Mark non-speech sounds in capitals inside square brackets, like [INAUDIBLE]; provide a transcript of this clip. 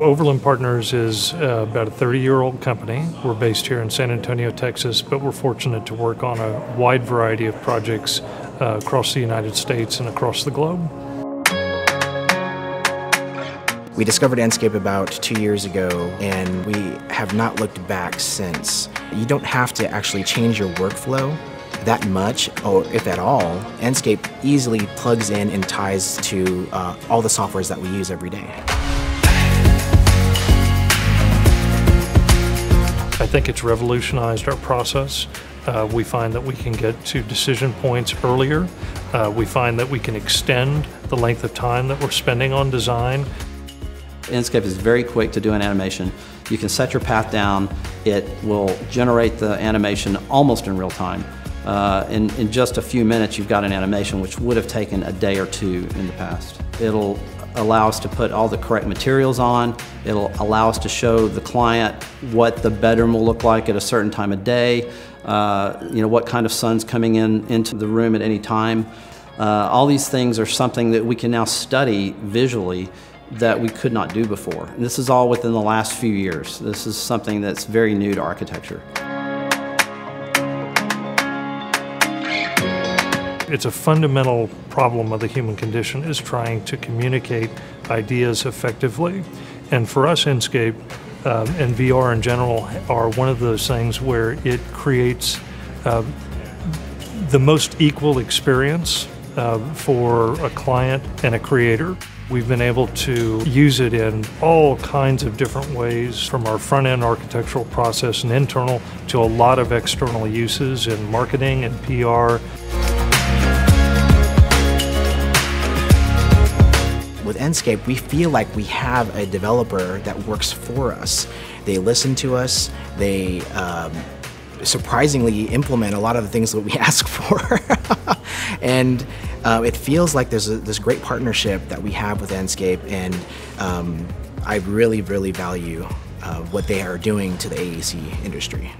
Overland Partners is uh, about a 30 year old company. We're based here in San Antonio, Texas, but we're fortunate to work on a wide variety of projects uh, across the United States and across the globe. We discovered Enscape about two years ago, and we have not looked back since. You don't have to actually change your workflow that much, or if at all. Enscape easily plugs in and ties to uh, all the softwares that we use every day. I think it's revolutionized our process. Uh, we find that we can get to decision points earlier. Uh, we find that we can extend the length of time that we're spending on design. Enscape is very quick to do an animation. You can set your path down. It will generate the animation almost in real time. Uh, in, in just a few minutes, you've got an animation which would have taken a day or two in the past. It'll allow us to put all the correct materials on. It'll allow us to show the client what the bedroom will look like at a certain time of day, uh, you know, what kind of sun's coming in into the room at any time. Uh, all these things are something that we can now study visually that we could not do before. And this is all within the last few years. This is something that's very new to architecture. It's a fundamental problem of the human condition is trying to communicate ideas effectively. And for us, Enscape um, and VR in general are one of those things where it creates uh, the most equal experience uh, for a client and a creator. We've been able to use it in all kinds of different ways, from our front end architectural process and internal to a lot of external uses in marketing and PR. Enscape, we feel like we have a developer that works for us. They listen to us, they um, surprisingly implement a lot of the things that we [LAUGHS] ask for. [LAUGHS] and uh, it feels like there's a, this great partnership that we have with Enscape, and um, I really, really value uh, what they are doing to the AEC industry.